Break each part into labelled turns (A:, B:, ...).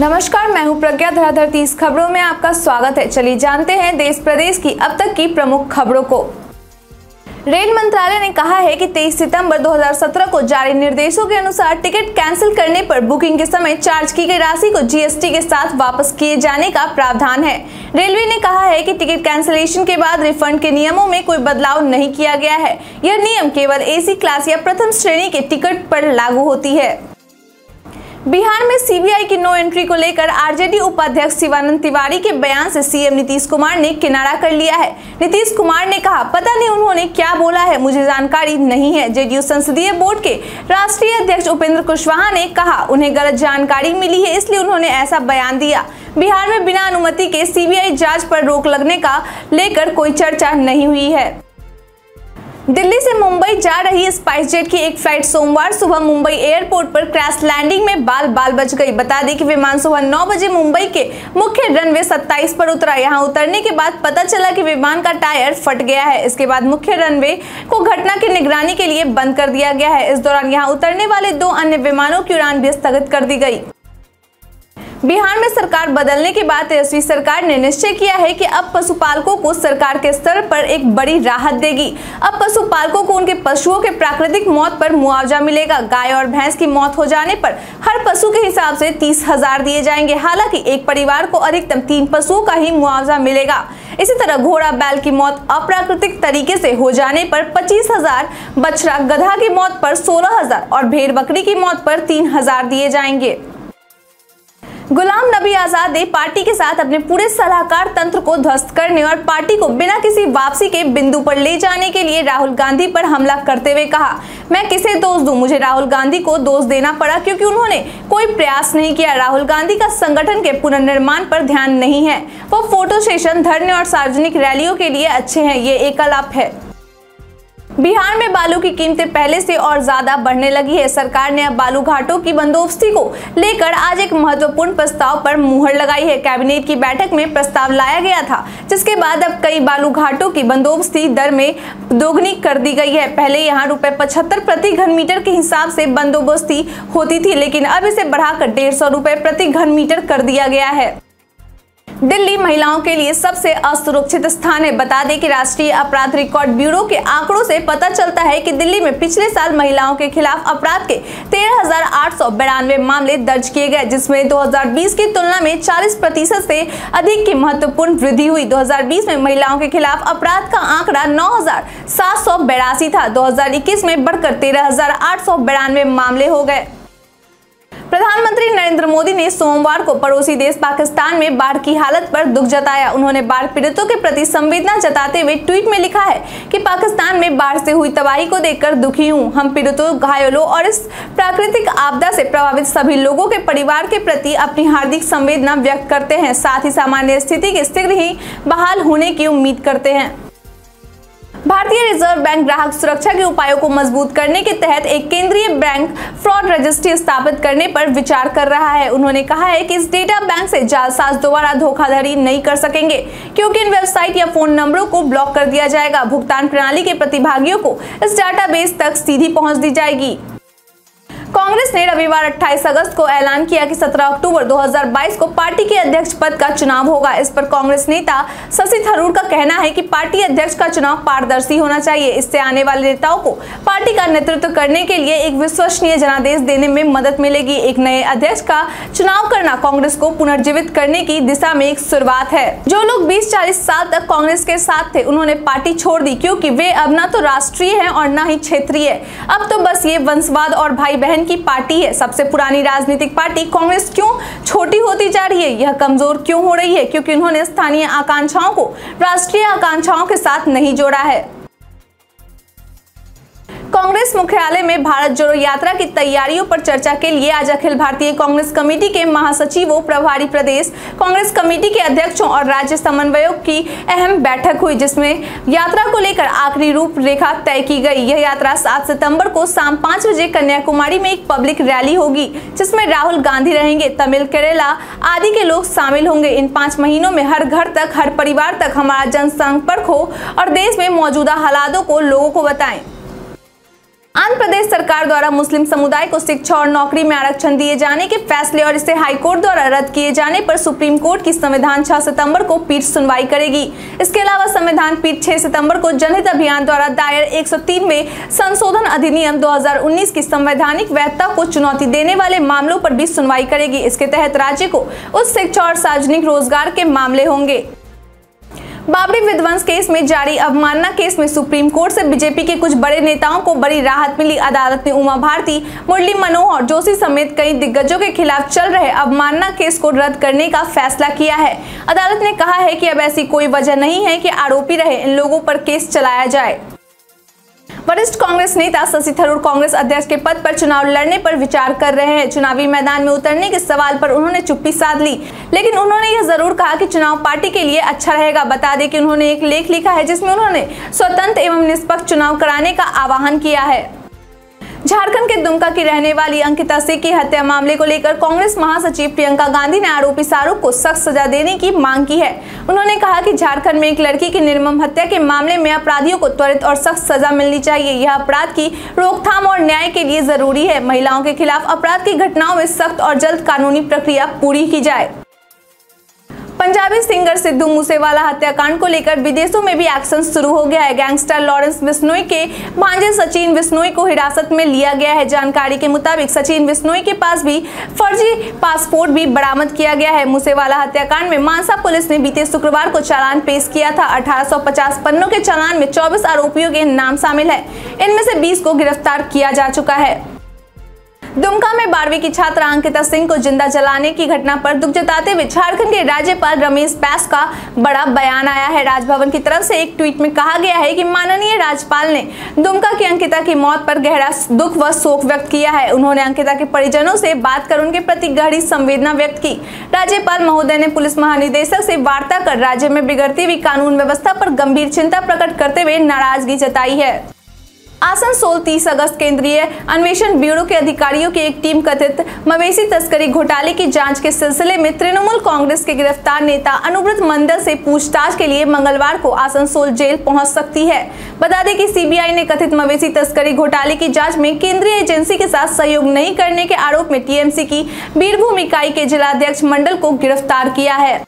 A: नमस्कार, मैं हूँ प्रज्ञा धराधर। तीस खबरों में आपका स्वागत है। चलिए जानते हैं देश प्रदेश की अब तक की प्रमुख खबरों को। रेल मंत्रालय ने कहा है कि 23 सितंबर 2017 को जारी निर्देशों के अनुसार टिकट कैंसिल करने पर बुकिंग के समय चार्ज की गई राशि को जीएसटी के साथ वापस किए जाने का प्रावधान है। रेलवे ने कहा है कि टिकट कैंसिलेशन के बाद रिफंड के नियमों में कोई बदलाव नहीं किया गया है। यह नियम केवल एसी क्लास या प्रथम श्रेणी के टिकट पर लागू होती है। बिहार में सीबीआई की नो एंट्री को लेकर आरजेडी उपाध्यक्ष शिवानंद तिवारी के बयान से सीएम नीतीश कुमार ने किनारा कर लिया है। नीतीश कुमार ने कहा, पता नहीं उन्होंने क्या बोला है, मुझे जानकारी नहीं है। जेडीयू संसदीय बोर्ड के राष्ट्रीय अध्यक्ष उपेंद्र कुशवाहा ने कहा, उन्हें गलत जानकारी मिली है, इसलिए उन्होंने ऐसा बयान दिया। बिहार में बिना अनुमति के सीबीआई जाँच पर रोक लगने का लेकर कोई चर्चा नहीं हुई है। दिल्ली से मुंबई जा रही स्पाइस जेट की एक फ़्लाइट सोमवार सुबह मुंबई एयरपोर्ट पर क्रैश लैंडिंग में बाल बाल बच गई। बता दें कि विमान सुबह 9 बजे मुंबई के मुख्य रनवे 27 पर उतरा। यहाँ उतरने के बाद पता चला कि विमान का टायर फट गया है। इसके बाद मुख्य रनवे को घटना की निगरानी के लिए बंद कर दिया गया है। इस दौरान यहाँ उतरने वाले दो अन्य विमानों की उड़ान भी स्थगित कर दी गई। बिहार में सरकार बदलने के बाद तेजस्वी सरकार ने निश्चय किया है कि अब पशुपालकों को सरकार के स्तर पर एक बड़ी राहत देगी। अब पशुपालकों को उनके पशुओं के प्राकृतिक मौत पर मुआवजा मिलेगा। गाय और भैंस की मौत हो जाने पर हर पशु के हिसाब से तीस हज़ार दिए जाएँगे। हालाँकि एक परिवार को अधिकतम तीन पशुओं का ही मुआवजा मिलेगा। इसी तरह घोड़ा, बैल की मौत अप्राकृतिक तरीके से हो जाने पर पच्चीस हज़ार, बछड़ा, गधा की मौत पर सोलह हज़ार और भेड़ बकरी की मौत पर तीन हज़ार दिए जाएँगे। गुलाम नबी आज़ाद ने पार्टी के साथ अपने पूरे सलाहकार तंत्र को ध्वस्त करने और पार्टी को बिना किसी वापसी के बिंदु पर ले जाने के लिए राहुल गांधी पर हमला करते हुए कहा। मैं किसे दोष दूँ? मुझे राहुल गांधी को दोष देना पड़ा क्योंकि उन्होंने कोई प्रयास नहीं किया। राहुल गांधी का संगठन के पुनर्निर्माण पर ध्यान नहीं है। वो फ़ोटो सेशन, धरने और सार्वजनिक रैलियों के लिए अच्छे हैं। ये एकलाप है। बिहार में बालू की कीमतें पहले से और ज़्यादा बढ़ने लगी है। सरकार ने अब बालू घाटों की बंदोबस्ती को लेकर आज एक महत्वपूर्ण प्रस्ताव पर मुहर लगाई है। कैबिनेट की बैठक में प्रस्ताव लाया गया था, जिसके बाद अब कई बालू घाटों की बंदोबस्ती दर में दोगुनी कर दी गई है। पहले यहाँ रुपए पचहत्तर प्रति घन मीटर के हिसाब से बंदोबस्ती होती थी, लेकिन अब इसे बढ़ाकर डेढ़ सौ प्रति घन मीटर कर दिया गया है। दिल्ली महिलाओं के लिए सबसे असुरक्षित स्थान है। बता दें कि राष्ट्रीय अपराध रिकॉर्ड ब्यूरो के आंकड़ों से पता चलता है कि दिल्ली में पिछले साल महिलाओं के खिलाफ अपराध के तेरह मामले दर्ज किए गए, जिसमें 2020 की तुलना में 40 प्रतिशत से अधिक की महत्वपूर्ण वृद्धि हुई। 2020 में महिलाओं के खिलाफ अपराध का आंकड़ा नौ हज़ार सात सौ बयासी था। 2021 में बढ़कर तेरह मामले हो गए। प्रधानमंत्री नरेंद्र मोदी ने सोमवार को पड़ोसी देश पाकिस्तान में बाढ़ की हालत पर दुख जताया। उन्होंने बाढ़ पीड़ितों के प्रति संवेदना जताते हुए ट्वीट में लिखा है कि पाकिस्तान में बाढ़ से हुई तबाही को देखकर दुखी हूँ। हम पीड़ितों, घायलों और इस प्राकृतिक आपदा से प्रभावित सभी लोगों के परिवार के प्रति अपनी हार्दिक संवेदना व्यक्त करते हैं। साथ ही सामान्य स्थिति के शीघ्र ही बहाल होने की उम्मीद करते हैं। भारतीय रिज़र्व बैंक ग्राहक सुरक्षा के उपायों को मज़बूत करने के तहत एक केंद्रीय बैंक फ्रॉड रजिस्ट्री स्थापित करने पर विचार कर रहा है। उन्होंने कहा है कि इस डेटा बैंक से जालसाज दोबारा धोखाधड़ी नहीं कर सकेंगे, क्योंकि इन वेबसाइट या फ़ोन नंबरों को ब्लॉक कर दिया जाएगा। भुगतान प्रणाली के प्रतिभागियों को इस डाटाबेस तक सीधी पहुँच दी जाएगी। कांग्रेस ने रविवार 28 अगस्त को ऐलान किया कि 17 अक्टूबर 2022 को पार्टी के अध्यक्ष पद का चुनाव होगा। इस पर कांग्रेस नेता शशि थरूर का कहना है कि पार्टी अध्यक्ष का चुनाव पारदर्शी होना चाहिए। इससे आने वाले नेताओं को पार्टी का नेतृत्व करने के लिए एक विश्वसनीय जनादेश देने में मदद मिलेगी। एक नए अध्यक्ष का चुनाव करना कांग्रेस को पुनर्जीवित करने की दिशा में एक शुरुआत है। जो लोग बीस चालीस साल तक कांग्रेस के साथ थे, उन्होंने पार्टी छोड़ दी, क्यूँकी वे अब न तो राष्ट्रीय है और न ही क्षेत्रीय। अब तो बस ये वंशवाद और भाई बहन की पार्टी है, सबसे पुरानी राजनीतिक पार्टी, कांग्रेस क्यों छोटी होती जा रही है? यह कमज़ोर क्यों हो रही है? क्योंकि उन्होंने स्थानीय आकांक्षाओं को, राष्ट्रीय आकांक्षाओं के साथ नहीं जोड़ा है। कांग्रेस मुख्यालय में भारत जोड़ो यात्रा की तैयारियों पर चर्चा के लिए आज अखिल भारतीय कांग्रेस कमेटी के महासचिवों, प्रभारी प्रदेश कांग्रेस कमेटी के अध्यक्षों और राज्य समन्वयक की अहम बैठक हुई, जिसमें यात्रा को लेकर आखिरी रूपरेखा तय की गई। यह यात्रा सात सितंबर को शाम पाँच बजे कन्याकुमारी में एक पब्लिक रैली होगी, जिसमें राहुल गांधी रहेंगे, तमिल केरला आदि के लोग शामिल होंगे। इन पाँच महीनों में हर घर तक, हर परिवार तक हमारा जनसंपर्क हो और देश में मौजूदा हालातों को लोगों को बताएँ। आंध्र प्रदेश सरकार द्वारा मुस्लिम समुदाय को शिक्षा और नौकरी में आरक्षण दिए जाने के फैसले और इसे हाईकोर्ट द्वारा रद्द किए जाने पर सुप्रीम कोर्ट की संविधान 6 सितंबर को पीठ सुनवाई करेगी। इसके अलावा संविधान पीठ 6 सितंबर को जनहित अभियान द्वारा दायर 103 में संशोधन अधिनियम 2019 की संवैधानिक वैधता को चुनौती देने वाले मामलों पर भी सुनवाई करेगी। इसके तहत राज्य को उच्च शिक्षा और सार्वजनिक रोज़गार के मामले होंगे। बाबरी विध्वंस केस में जारी अवमानना केस में सुप्रीम कोर्ट से बीजेपी के कुछ बड़े नेताओं को बड़ी राहत मिली। अदालत ने उमा भारती, मुरली मनोहर जोशी समेत कई दिग्गजों के खिलाफ चल रहे अवमानना केस को रद्द करने का फैसला किया है। अदालत ने कहा है कि अब ऐसी कोई वजह नहीं है कि आरोपी रहे। इन लोगों पर केस चलाया जाए। वरिष्ठ कांग्रेस नेता शशि थरूर कांग्रेस अध्यक्ष के पद पर चुनाव लड़ने पर विचार कर रहे हैं। चुनावी मैदान में उतरने के सवाल पर उन्होंने चुप्पी साध ली। लेकिन उन्होंने यह ज़रूर कहा कि चुनाव पार्टी के लिए अच्छा रहेगा। बता दें कि उन्होंने एक लेख लिखा है जिसमें उन्होंने स्वतंत्र एवं निष्पक्ष चुनाव कराने का आह्वान किया है। झारखंड के दुमका की रहने वाली अंकिता सिंह की हत्या मामले को लेकर कांग्रेस महासचिव प्रियंका गांधी ने आरोपी शाहरुख को सख्त सजा देने की मांग की है। उन्होंने कहा कि झारखंड में एक लड़की की निर्मम हत्या के मामले में अपराधियों को त्वरित और सख्त सजा मिलनी चाहिए। यह अपराध की रोकथाम और न्याय के लिए ज़रूरी है। महिलाओं के खिलाफ अपराध की घटनाओं में सख्त और जल्द कानूनी प्रक्रिया पूरी की जाए। पंजाबी सिंगर सिद्धू मूसेवाला हत्याकांड को लेकर विदेशों में भी एक्शन शुरू हो गया है। गैंगस्टर लॉरेंस बिश्नोई के भांजे सचिन बिश्नोई को हिरासत में लिया गया है। जानकारी के मुताबिक सचिन बिश्नोई के पास भी फर्जी पासपोर्ट भी बरामद किया गया है। मूसेवाला हत्याकांड में मानसा पुलिस ने बीते शुक्रवार को चालान पेश किया था। अठारह पन्नों के चालान में चौबीस आरोपियों के नाम शामिल है। इनमें से बीस को गिरफ़्तार किया जा चुका है। दुमका में बारहवीं की छात्रा अंकिता सिंह को ज़िंदा जलाने की घटना पर दुख जताते हुए झारखंड के राज्यपाल रमेश बैस का बड़ा बयान आया है। राजभवन की तरफ़ से एक ट्वीट में कहा गया है कि माननीय राज्यपाल ने दुमका की अंकिता की मौत पर गहरा दुख व शोक व्यक्त किया है। उन्होंने अंकिता के परिजनों से बात कर उनके प्रति गहरी संवेदना व्यक्त की। राज्यपाल महोदय ने पुलिस महानिदेशक से वार्ता कर राज्य में बिगड़ती हुई कानून व्यवस्था पर गंभीर चिंता प्रकट करते हुए नाराज़गी जताई है। आसनसोल 30 अगस्त केंद्रीय अन्वेषण ब्यूरो के अधिकारियों की एक टीम कथित मवेशी तस्करी घोटाले की जाँच के सिलसिले में तृणमूल कांग्रेस के गिरफ़्तार नेता अनुव्रत मंडल से पूछताछ के लिए मंगलवार को आसनसोल जेल पहुँच सकती है। बता दें कि सीबीआई ने कथित मवेशी तस्करी घोटाले की जाँच में केंद्रीय एजेंसी के साथ सहयोग नहीं करने के आरोप में टीएमसी की बीरभूम इकाई के जिलाध्यक्ष मंडल को गिरफ़्तार किया है।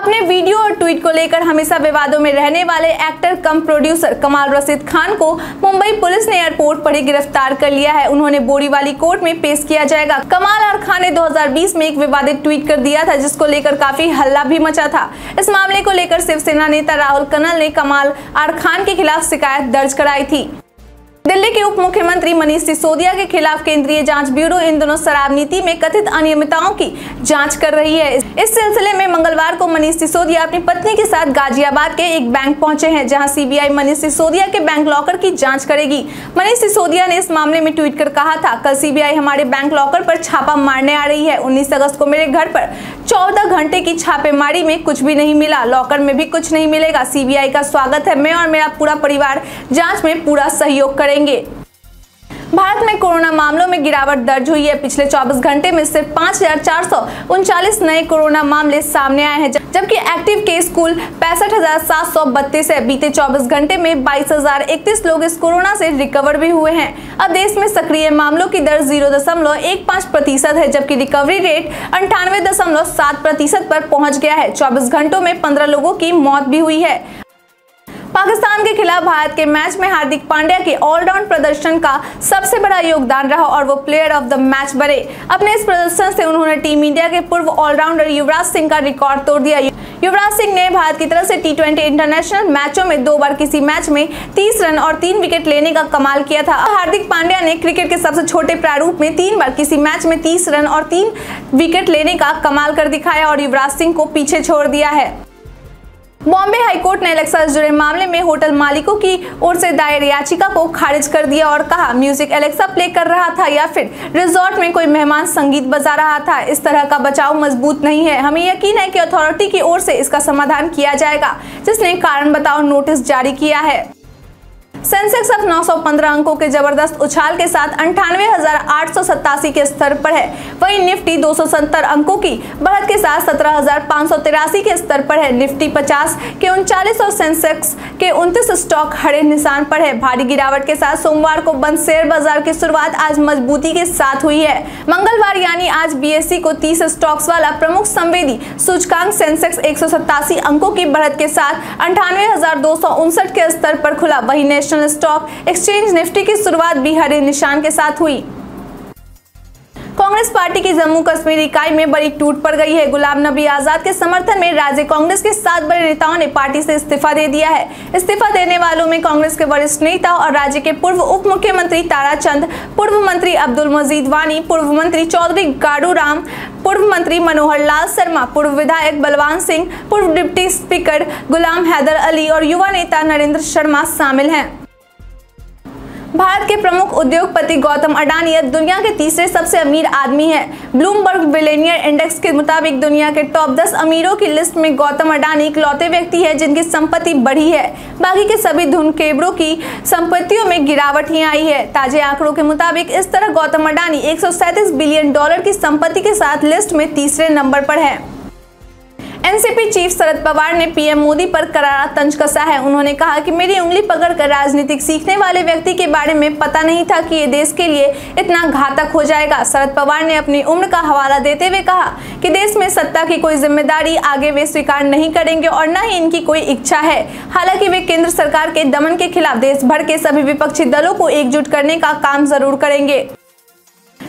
A: अपने वीडियो और ट्वीट को लेकर हमेशा विवादों में रहने वाले एक्टर कम प्रोड्यूसर कमाल रशीद खान को मुंबई पुलिस ने एयरपोर्ट पर ही गिरफ़्तार कर लिया है। उन्होंने बोरीवाली कोर्ट में पेश किया जाएगा। कमाल आर खान ने 2020 में एक विवादित ट्वीट कर दिया था, जिसको लेकर काफ़ी हल्ला भी मचा था। इस मामले को लेकर शिवसेना नेता राहुल कनल ने कमाल आर खान के खिलाफ शिकायत दर्ज कराई थी। दिल्ली के उप मुख्यमंत्री मनीष सिसोदिया के खिलाफ केंद्रीय जाँच ब्यूरो इन दोनों शराब नीति में कथित अनियमितताओं की जाँच कर रही है। इस सिलसिले में मंगलवार को मनीष सिसोदिया अपनी पत्नी के साथ गाजियाबाद के एक बैंक पहुँचे हैं, जहाँ सीबीआई मनीष सिसोदिया के बैंक लॉकर की जाँच करेगी। मनीष सिसोदिया ने इस मामले में ट्वीट कर कहा था, कल सीबीआई हमारे बैंक लॉकर पर छापा मारने आ रही है। उन्नीस अगस्त को मेरे घर पर चौदह घंटे की छापेमारी में कुछ भी नहीं मिला। लॉकर में भी कुछ नहीं मिलेगा। सीबीआई का स्वागत है। मैं और मेरा पूरा परिवार जाँच में पूरा सहयोग करेंगे। भारत में कोरोना मामलों में गिरावट दर्ज हुई है। पिछले 24 घंटे में सिर्फ़ पाँच नए कोरोना मामले सामने आए हैं, जबकि एक्टिव केस कुल पैंसठ है। बीते 24 घंटे में बाईस लोग इस कोरोना से रिकवर भी हुए हैं। अब देश में सक्रिय मामलों की दर ज़ीरो प्रतिशत है, जबकि रिकवरी रेट अंठानवे प्रतिशत पर पहुँच गया है। 24 घंटों में 15 लोगों की मौत भी हुई है। पाकिस्तान के खिलाफ भारत के मैच में हार्दिक पांड्या के ऑलराउंड प्रदर्शन का सबसे बड़ा योगदान रहा और वो प्लेयर ऑफ़ द मैच बने। अपने इस प्रदर्शन से उन्होंने टीम इंडिया के पूर्व ऑलराउंडर युवराज सिंह का रिकॉर्ड तोड़ दिया। युवराज सिंह ने भारत की तरफ़ से टी इंटरनेशनल मैचों में दो बार किसी मैच में तीस रन और तीन विकेट लेने का कमाल किया था। हार्दिक पांड्या ने क्रिकेट के सबसे छोटे प्रारूप में तीन बार किसी मैच में तीस रन और तीन विकेट लेने का कमाल कर दिखाया और युवराज सिंह को पीछे छोड़ दिया है। बॉम्बे हाईकोर्ट ने एलेक्सा से जुड़े मामले में होटल मालिकों की ओर से दायर याचिका को खारिज कर दिया और कहा, म्यूज़िक एलेक्सा प्ले कर रहा था या फिर रिजॉर्ट में कोई मेहमान संगीत बजा रहा था, इस तरह का बचाव मज़बूत नहीं है। हमें यकीन है कि अथॉरिटी की ओर से इसका समाधान किया जाएगा, जिसने कारण बताओ नोटिस जारी किया है। सेंसेक्स अब 915 अंकों के ज़बरदस्त उछाल के साथ अंठानवे के स्तर पर है। वहीं निफ्टी दो सौ सत्तर अंकों की बढ़त के साथ सत्रह के स्तर पर है। निफ्टी 50 के उनचालीस और सेंसेक्स के 29 स्टॉक हरे निशान पर है। भारी गिरावट के साथ सोमवार को बंद शेयर बाज़ार की शुरुआत आज मजबूती के साथ हुई है। मंगलवार यानी आज बीएससी को 30 स्टॉक्स वाला प्रमुख संवेदी सूचकांक सेंसेक्स एक सौ सत्तासी अंकों की बढ़त के साथ अंठानवे के स्तर पर खुला। वही स्टॉक एक्सचेंज निफ्टी की शुरुआत भी हरे निशान के साथ हुई। कांग्रेस पार्टी की जम्मू कश्मीर इकाई में बड़ी टूट पड़ गई है। गुलाम नबी आज़ाद के समर्थन में राज्य कांग्रेस के सात बड़े नेताओं ने पार्टी से इस्तीफा दे दिया है। इस्तीफा देने वालों में कांग्रेस के वरिष्ठ नेता और राज्य के पूर्व उप मुख्यमंत्री ताराचंद, पूर्व मंत्री अब्दुल मजीद वानी, पूर्व मंत्री चौधरी गाडू राम पूर्व मंत्री मनोहर लाल शर्मा, पूर्व विधायक बलवान सिंह, पूर्व डिप्टी स्पीकर गुलाम हैदर अली और युवा नेता नरेंद्र शर्मा शामिल हैं। भारत के प्रमुख उद्योगपति गौतम अडानी अब दुनिया के तीसरे सबसे अमीर आदमी हैं। ब्लूमबर्ग बिलेनियर इंडेक्स के मुताबिक दुनिया के टॉप 10 अमीरों की लिस्ट में गौतम अडानी इकलौते व्यक्ति है, जिनकी संपत्ति बढ़ी है। बाकी के सभी धुन केबरों की संपत्तियों में गिरावट ही आई है। ताजे आंकड़ों के मुताबिक इस तरह गौतम अडानी एक सौ सैंतीस बिलियन डॉलर की संपत्ति के साथ लिस्ट में तीसरे नंबर पर है। एनसीपी चीफ शरद पवार ने पीएम मोदी पर करारा तंज कसा है। उन्होंने कहा कि मेरी उंगली पकड़कर राजनीतिक सीखने वाले व्यक्ति के बारे में पता नहीं था कि ये देश के लिए इतना घातक हो जाएगा। शरद पवार ने अपनी उम्र का हवाला देते हुए कहा कि देश में सत्ता की कोई ज़िम्मेदारी आगे वे स्वीकार नहीं करेंगे और न ही इनकी कोई इच्छा है। हालाँकि वे केंद्र सरकार के दमन के खिलाफ देश भर के सभी विपक्षी दलों को एकजुट करने का काम ज़रूर करेंगे।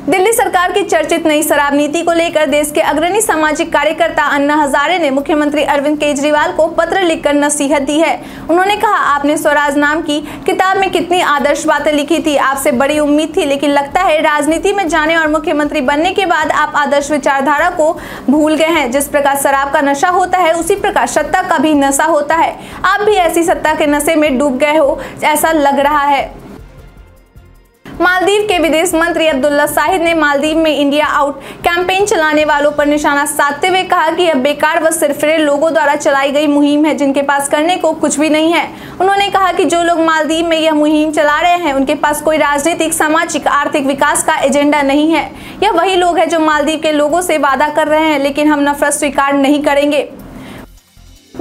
A: दिल्ली सरकार की चर्चित नई शराब नीति को लेकर देश के अग्रणी सामाजिक कार्यकर्ता अन्ना हजारे ने मुख्यमंत्री अरविंद केजरीवाल को पत्र लिखकर नसीहत दी है। उन्होंने कहा, आपने स्वराज नाम की किताब में कितनी आदर्श बातें लिखी थी, आपसे बड़ी उम्मीद थी, लेकिन लगता है राजनीति में जाने और मुख्यमंत्री बनने के बाद आप आदर्श विचारधारा को भूल गए हैं। जिस प्रकार शराब का नशा होता है, उसी प्रकार सत्ता का भी नशा होता है। आप भी ऐसी सत्ता के नशे में डूब गए हो, ऐसा लग रहा है। मालदीव के विदेश मंत्री अब्दुल्ला साहिद ने मालदीव में इंडिया आउट कैंपेन चलाने वालों पर निशाना साधते हुए कहा कि यह बेकार व सिरफिरे लोगों द्वारा चलाई गई मुहिम है जिनके पास करने को कुछ भी नहीं है। उन्होंने कहा कि जो लोग मालदीव में यह मुहिम चला रहे हैं, उनके पास कोई राजनीतिक, सामाजिक, आर्थिक विकास का एजेंडा नहीं है। यह वही लोग हैं जो मालदीव के लोगों से वादा कर रहे हैं, लेकिन हम नफरत स्वीकार नहीं करेंगे।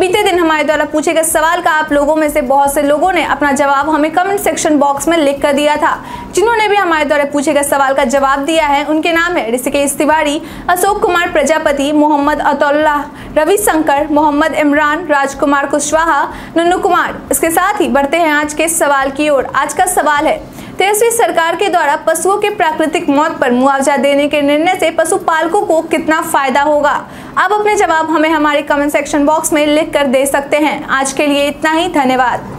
A: बीते दिन हमारे द्वारा पूछे गए सवाल का आप लोगों में से बहुत से लोगों ने अपना जवाब हमें कमेंट सेक्शन बॉक्स में लिख कर दिया था। जिन्होंने भी हमारे द्वारा पूछे गए सवाल का जवाब दिया है, उनके नाम है ऋषिकेश तिवारी, अशोक कुमार प्रजापति, मोहम्मद अतुल्ला रविशंकर, मोहम्मद इमरान, राजकुमार कुशवाहा नन्नू कुमार। इसके साथ ही बढ़ते हैं आज के सवाल की ओर। आज का सवाल है तेजस्वी सरकार के द्वारा पशुओं के प्राकृतिक मौत पर मुआवजा देने के निर्णय से पशुपालकों को कितना फ़ायदा होगा? आप अपने जवाब हमें हमारे कमेंट सेक्शन बॉक्स में लिख कर दे सकते हैं। आज के लिए इतना ही, धन्यवाद।